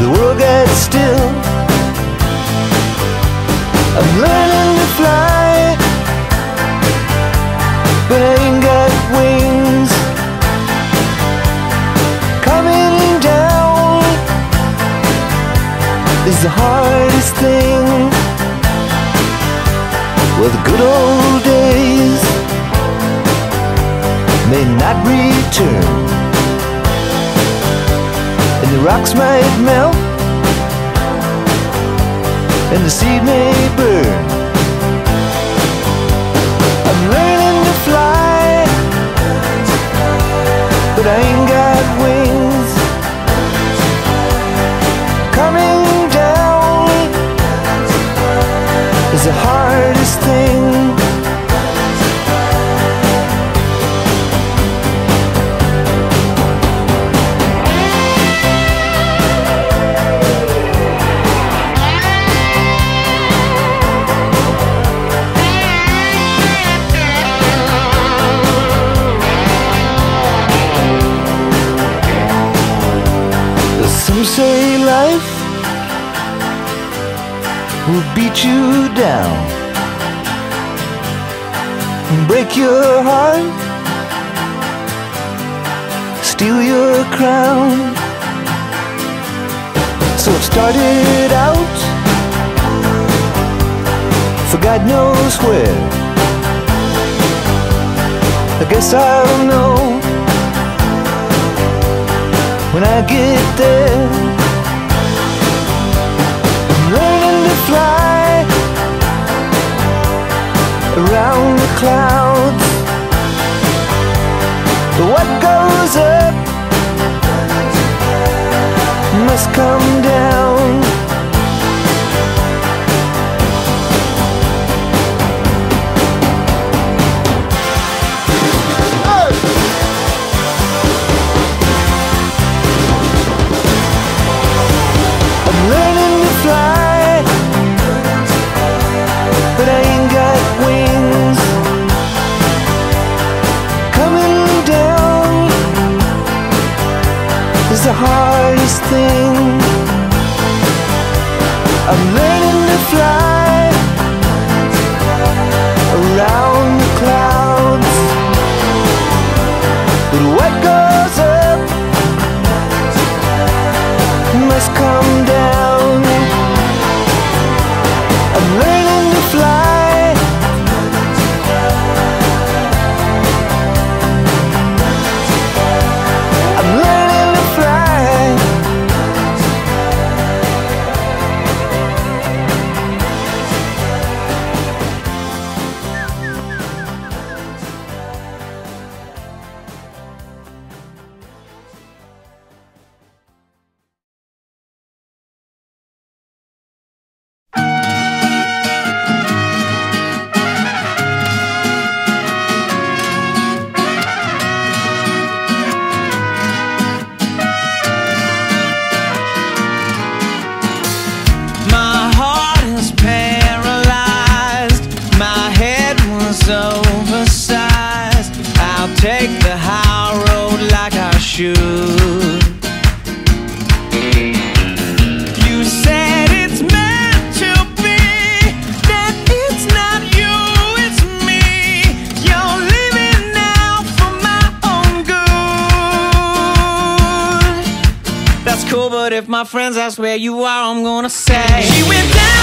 the world gets still. I'm learning to fly, but I ain't got wings. Coming down is the hardest thing. Well, the good old days may not return the rocks might melt, and the seed may burn. I'm learning to fly, but I ain't got wings. Coming down is the hardest thing. Some say life will beat you down, and break your heart, steal your crown. So it started out for God knows where. I guess I'll know when I get there. I'm learning to fly around the clouds. But what goes up must come down. Oversized. I'll take the high road like I should. You said it's meant to be. That it's not you, it's me. You're living now for my own good. That's cool, but if my friends ask where you are, I'm gonna say She went down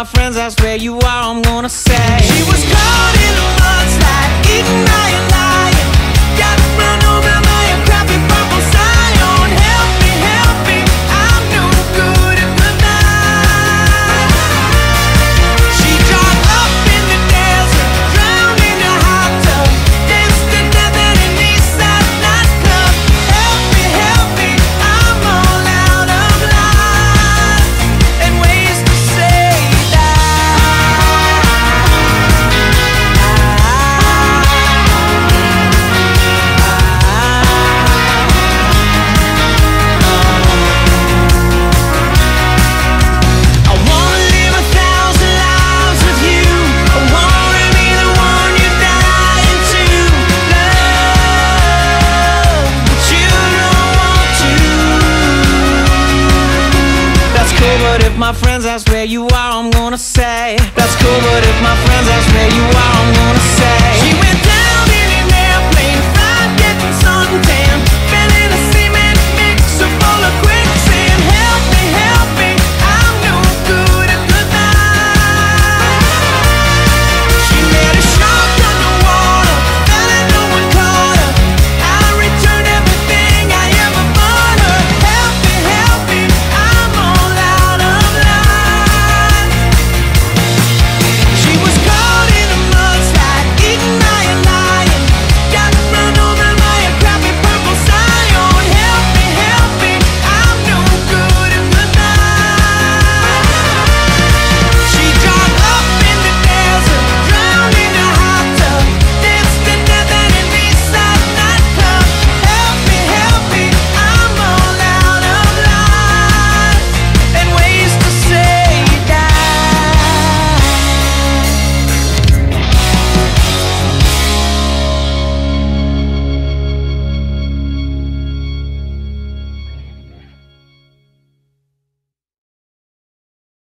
my friends, that's where you are, I'm gonna say She was caught in a mudslide, eating my life. but if my friends ask where you are, I'm gonna say That's cool, but if my friends ask where you are, I'm gonna say